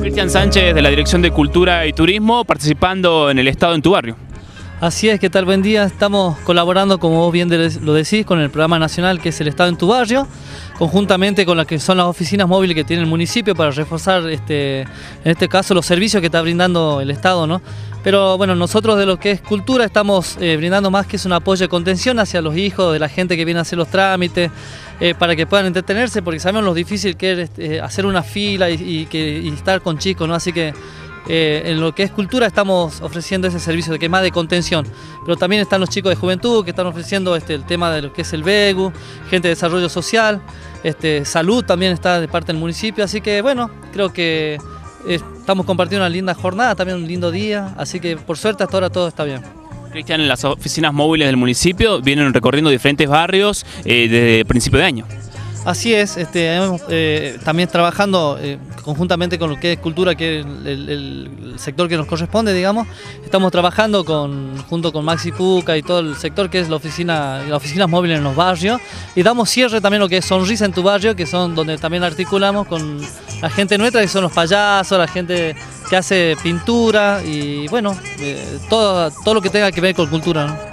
Cristian Sánchez de la Dirección de Cultura y Turismo participando en el Estado en tu barrio. Así es, ¿qué tal? Buen día. Estamos colaborando, como vos bien lo decís, con el programa nacional que es el Estado en tu barrio, conjuntamente con las que son las oficinas móviles que tiene el municipio para reforzar, este, en este caso, los servicios que está brindando el Estado, ¿no? Pero bueno, nosotros de lo que es cultura estamos eh, brindando más que es un apoyo de contención hacia los hijos de la gente que viene a hacer los trámites, eh, para que puedan entretenerse, porque sabemos lo difícil que es este, hacer una fila y, que, estar con chicos, ¿no? Así que eh, en lo que es cultura estamos ofreciendo ese servicio de que más de contención, pero también están los chicos de juventud que están ofreciendo este, el tema de lo que es el BEGU, gente de desarrollo social, este, salud también está de parte del municipio, así que bueno, creo que estamos compartiendo una linda jornada, también un lindo día, así que por suerte hasta ahora todo está bien. Cristian, en las oficinas móviles del municipio vienen recorriendo diferentes barrios eh, desde principio de año. Así es, este, eh, también trabajando eh, conjuntamente con lo que es cultura, que es el, sector que nos corresponde, digamos. Estamos trabajando con, junto con Maxi Puca y todo el sector que es la oficina, las oficinas móviles en los barrios. Y damos cierre también lo que es Sonrisa en tu barrio, que son donde también articulamos con la gente nuestra, que son los payasos, la gente que hace pintura y bueno, eh, todo, todo lo que tenga que ver con cultura.